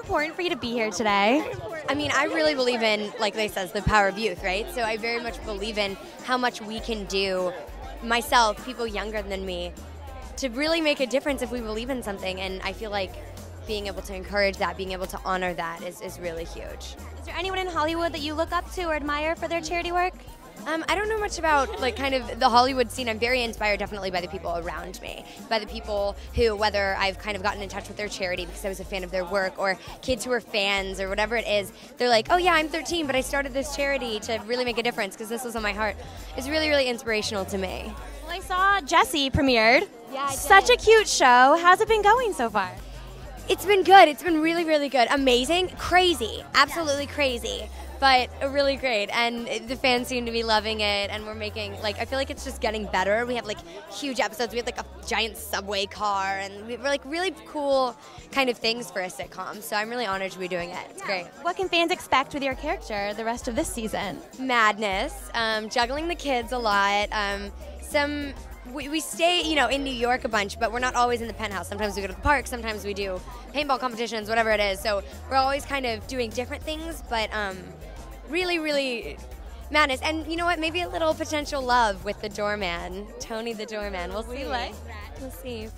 important for you to be here today? I mean, I really believe in, like they says, the power of youth, right? So I very much believe in how much we can do, myself, people younger than me, to really make a difference if we believe in something. And I feel like being able to encourage that, being able to honor that is, is really huge. Is there anyone in Hollywood that you look up to or admire for their charity work? Um, I don't know much about like kind of the Hollywood scene. I'm very inspired, definitely by the people around me, by the people who, whether I've kind of gotten in touch with their charity because I was a fan of their work, or kids who are fans, or whatever it is. They're like, "Oh yeah, I'm 13, but I started this charity to really make a difference because this was on my heart." It's really, really inspirational to me. Well, I saw Jessie premiered. Yeah, I Such a cute show. How's it been going so far? It's been good. It's been really, really good. Amazing. Crazy. Absolutely crazy. But really great. And the fans seem to be loving it. And we're making, like, I feel like it's just getting better. We have, like, huge episodes. We have, like, a giant subway car. And we- we're, like, really cool kind of things for a sitcom. So I'm really honored to be doing it. It's great. What can fans expect with your character the rest of this season? madness, um, juggling the kids a lot. Um, some we, we stay, you know, in New York a bunch, but we're not always in the penthouse. Sometimes we go to the park. Sometimes we do paintball competitions, whatever it is. So we're always kind of doing different things, but um, really, really madness. And you know what? Maybe a little potential love with the doorman, Tony the doorman. We'll see. We like that. We'll see.